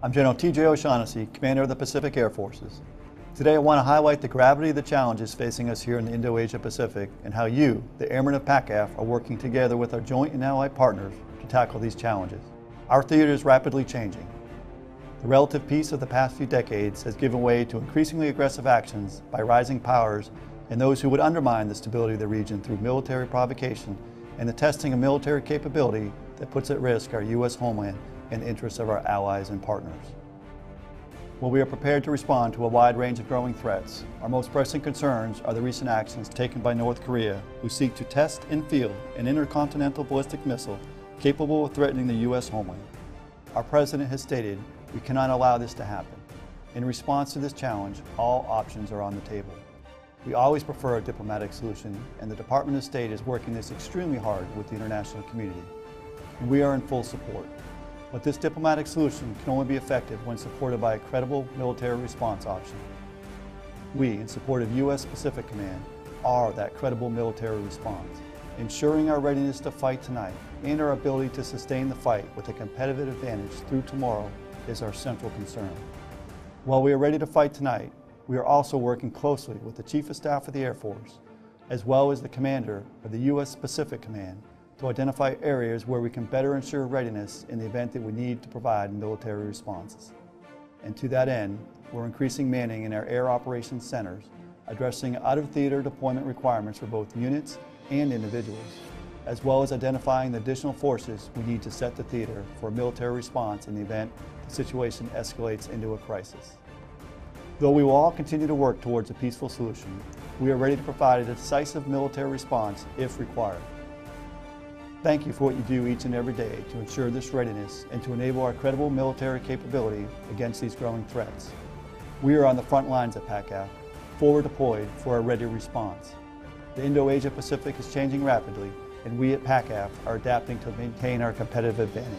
I'm General T.J. O'Shaughnessy, Commander of the Pacific Air Forces. Today I want to highlight the gravity of the challenges facing us here in the Indo-Asia Pacific and how you, the Airmen of PACAF, are working together with our joint and allied partners to tackle these challenges. Our theater is rapidly changing. The relative peace of the past few decades has given way to increasingly aggressive actions by rising powers and those who would undermine the stability of the region through military provocation and the testing of military capability that puts at risk our U.S. homeland and interests of our allies and partners. While we are prepared to respond to a wide range of growing threats, our most pressing concerns are the recent actions taken by North Korea, who seek to test and field an intercontinental ballistic missile capable of threatening the U.S. homeland. Our President has stated we cannot allow this to happen. In response to this challenge, all options are on the table. We always prefer a diplomatic solution, and the Department of State is working this extremely hard with the international community. We are in full support. But this diplomatic solution can only be effective when supported by a credible military response option. We, in support of U.S. Pacific Command, are that credible military response. Ensuring our readiness to fight tonight and our ability to sustain the fight with a competitive advantage through tomorrow is our central concern. While we are ready to fight tonight, we are also working closely with the Chief of Staff of the Air Force, as well as the Commander of the U.S. Pacific Command, to identify areas where we can better ensure readiness in the event that we need to provide military responses. And to that end, we're increasing manning in our air operations centers, addressing out-of-theater deployment requirements for both units and individuals, as well as identifying the additional forces we need to set the theater for a military response in the event the situation escalates into a crisis. Though we will all continue to work towards a peaceful solution, we are ready to provide a decisive military response if required. Thank you for what you do each and every day to ensure this readiness and to enable our credible military capability against these growing threats. We are on the front lines at PACAF, forward deployed for a ready response. The Indo-Asia Pacific is changing rapidly, and we at PACAF are adapting to maintain our competitive advantage.